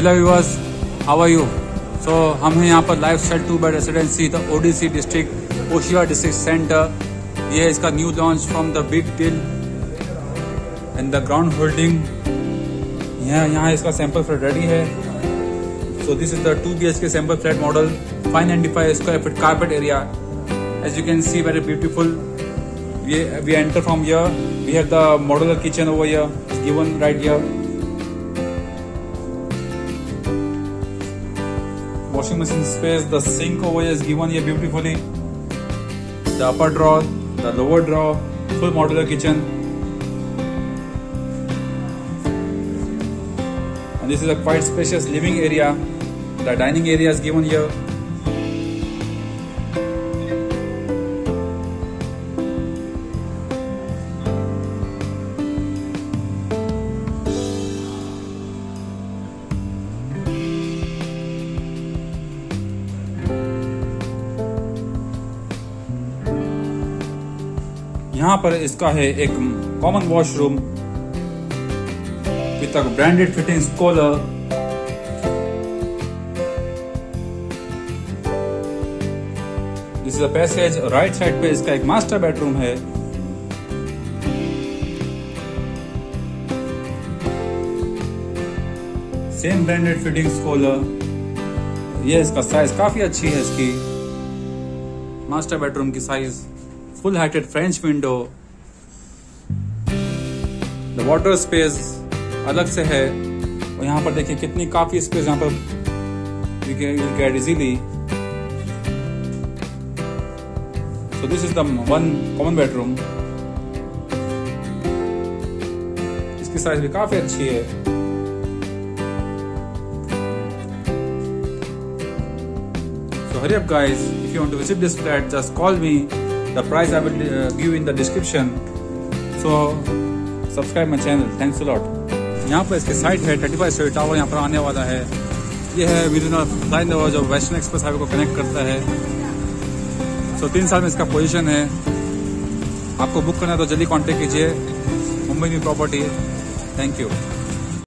Hello viewers how are you so हम हैं यहाँ पर lifestyle two bed residency the ODC district ओशिया district centre ये इसका new launch from the big deal and the ground holding यहाँ यहाँ इसका सैंपल फ्लैट रेडी है. So this is the two B H K sample flat model five ninety five square feet carpet area as you can see very beautiful we enter from here. We have the modular kitchen over here, given right here. Washing machine space the sink over here is given here beautifully. The upper drawer the lower drawer full modular kitchen. And this is a quite spacious living area. The dining area is given here यहाँ पर इसका है एक common washroom a branded fitting Kohler this is a passage right side पे इसका एक master bedroom है। Same branded fitting collar ये इसका साइज़ काफ़ी अच्छी है इसकी। मास्टर बेडरूम की size full heighted French window the water space अलग से है। और यहाँ पर देखिए कितनी काफ़ी स्पेस यहाँ पर you can get easily so this is the one common bedroom इसकी साइज़ भी काफ़ी अच्छी है। So hurry up guys, if you want to visit this flat, just call me. The price I will uh, give in the description. So subscribe my channel. Thanks a lot. यहाँ पर इसकी site है 35 story tower यहाँ पर आने वाला है ये है विदिन फ्लाइन ओवर जो वेस्टर्न एक्सप्रेस हाईवे को कनेक्ट करता है सो so, तीन साल में इसका पोजीशन है आपको बुक करना है तो जल्दी कांटेक्ट कीजिए मुंबई में प्रॉपर्टी थैंक यू